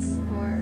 beats or